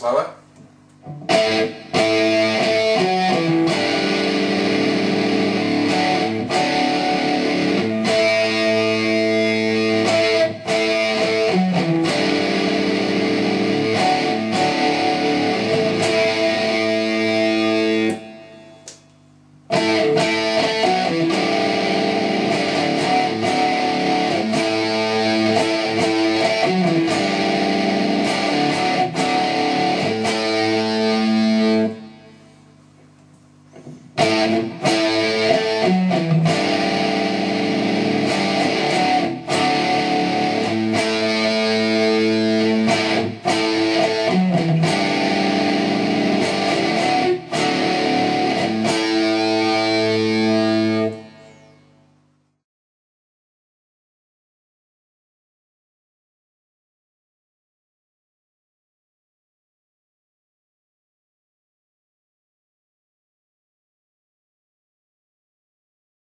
slower Hey, hey.